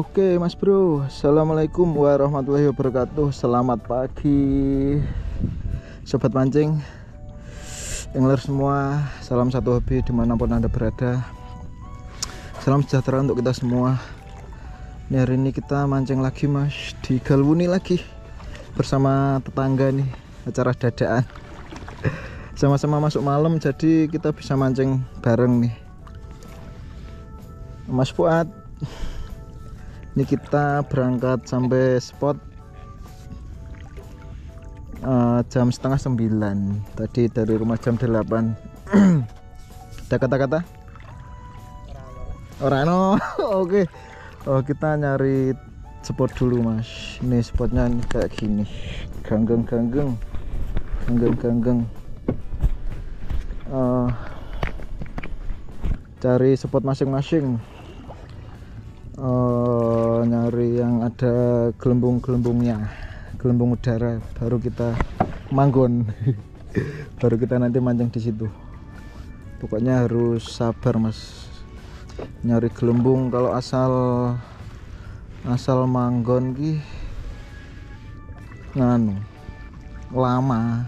Oke mas bro. Assalamualaikum warahmatullahi wabarakatuh. Selamat pagi Sobat mancing. Angler semua Salam satu hobi di mana pun anda berada. Salam sejahtera untuk kita semua. Ini hari ini kita mancing lagi mas. Di Galwuni lagi Bersama tetangga nih Acara dadaan Sama-sama masuk malam Jadi kita bisa mancing bareng nih. Mas Fuad ini kita berangkat sampai spot eh, jam setengah sembilan. Tadi dari rumah jam 8 ada kata-kata? Orang no oke. Oh kita nyari spot dulu mas. Ini spotnya kayak gini. Ganggeng ganggeng ganggeng ganggeng Eh, cari spot masing-masing eh, nyari yang ada gelembung-gelembungnya gelembung udara baru kita manggon. Baru kita nanti mancing di situ. Pokoknya harus sabar mas. Nyari gelembung kalau asal asal manggon ki nganu lama.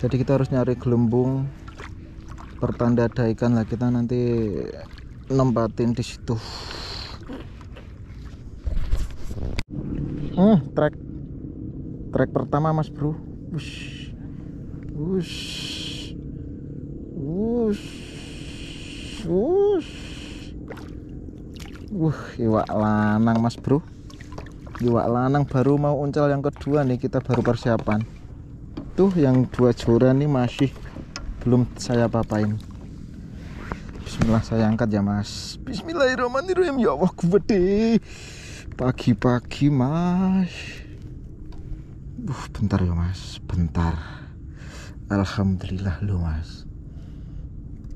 Jadi kita harus nyari gelembung pertanda ada ikan lah. Kita nanti nempatin di situ Hmm, trek trek pertama mas bro. Wush, wush, wush, wush. Wuh, iwak lanang mas bro. Iwak lanang baru mau uncal yang kedua nih kita baru persiapan. Tuh yang dua joran nih masih belum saya papain. Bismillah saya angkat ya mas. Bismillahirrahmanirrahim ya Allah gede pagi-pagi mas. Uh, bentar ya mas. Bentar. Alhamdulillah lo mas.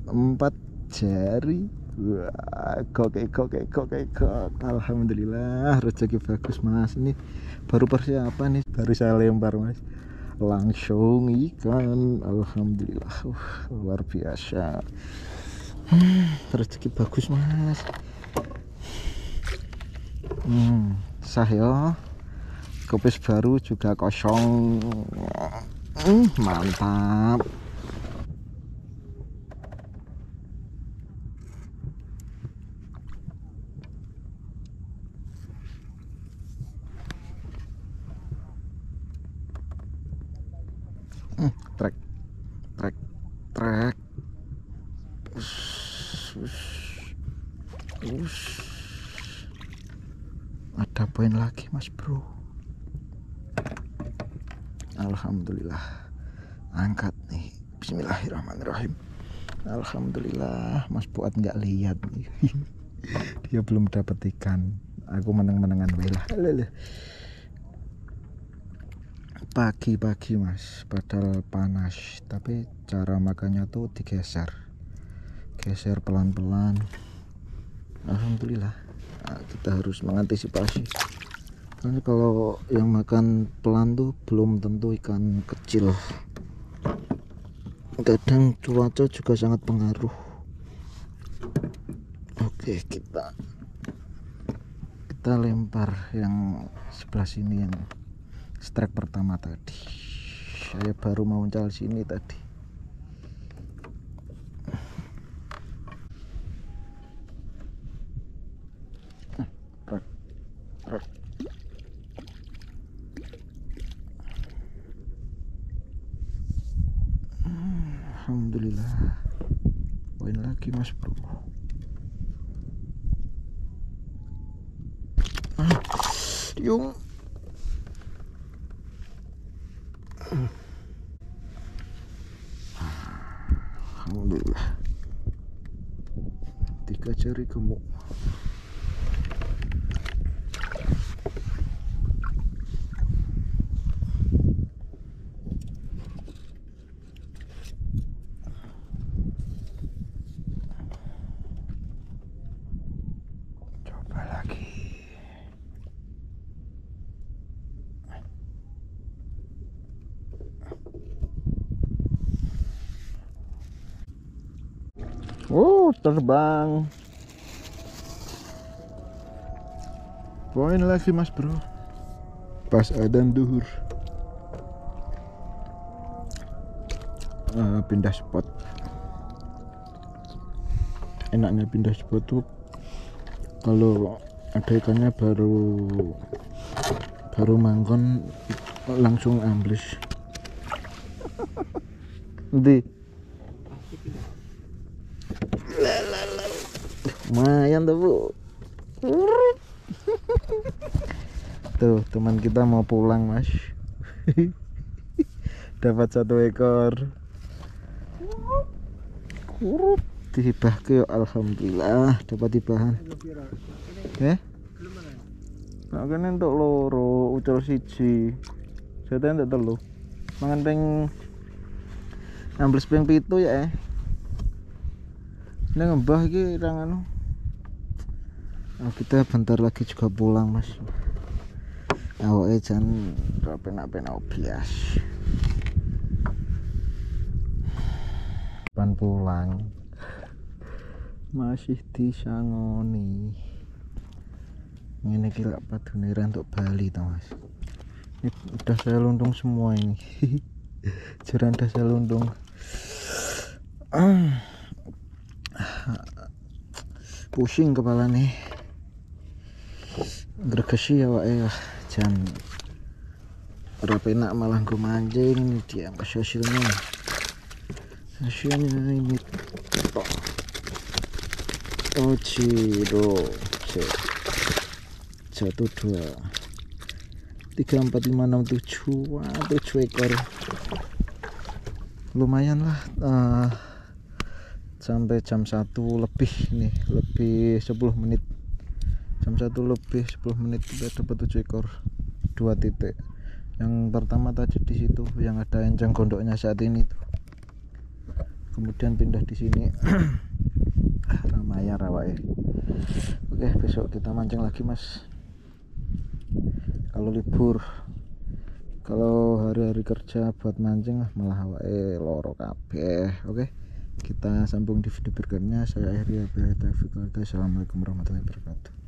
Empat jari. Wah, kokek kokek kokek kok Alhamdulillah rezeki bagus mas. Ini baru persiapan nih. Baru saya lempar mas. Langsung ikan. Alhamdulillah. Uh, luar biasa. Hmm, rezeki bagus mas Hmm, ya. Kopis baru juga kosong. Hmm, mantap. Hmm, trek, trek. Ush, ush, ush ada poin lagi mas bro. Alhamdulillah. Angkat nih. Bismillahirrahmanirrahim. Alhamdulillah mas buat nggak lihat nih. Dia belum dapat ikan. Aku menang-menangan wela pagi-pagi mas. Padahal panas tapi cara makannya tuh digeser. Geser pelan-pelan. Alhamdulillah. Nah, kita harus mengantisipasi karena kalau yang makan pelan tuh belum tentu ikan kecil. Kadang cuaca juga sangat pengaruh. Oke kita kita lempar yang sebelah sini yang strike pertama tadi. Saya baru mau uncal sini tadi Alhamdulillah. Poin lagi mas bro. Ah, Yung ah, Alhamdulillah. Tiga jari gemuk. Oh, terbang. Poin lagi mas bro. Pas adan duhur. Eh, pindah spot. Enaknya pindah spot tuh kalau ada ikannya baru baru mangkon langsung ambles. Di. Lumayan tuh bu. Tuh teman kita mau pulang mas. Dapat satu ekor. Kurut dihibah ke alhamdulillah dapat hibahan eh Nah, kan untuk loro ucul siji. Saya untuk telu. Mangan peng ambles peng pitu ya eh. Ini ngembah iki irang Oh, kita bentar lagi juga pulang mas. Awake jan ra penak-penak bias. Pan pulang. Masih disangoni. Ini gila padune ra untuk Bali tau mas. Ini udah saya lundung semua ini. Jaran udah saya lundung ah. Pusing kepala nih gregesi ya wae ya jan ora penak malah gue mancing ini dia hasilnya hasilnya ini. Oh ciro satu dua. Tiga empat lima enam tujuh. Wah tujuh ekor. Lumayan lah uh, sampai jam satu lebih nih lebih 10 menit. Jam satu lebih 10 menit kita dapat 7 ekor dua titik. Yang pertama tadi di situ yang ada enceng gondoknya saat ini tuh. Kemudian pindah di sini. Ramaya rawa ya. Oke besok kita mancing lagi mas. Kalau libur kalau hari-hari kerja buat mancing malah wae loro kabeh. Oke kita sambung di video berikutnya. Saya akhiri Assalamualaikum warahmatullahi wabarakatuh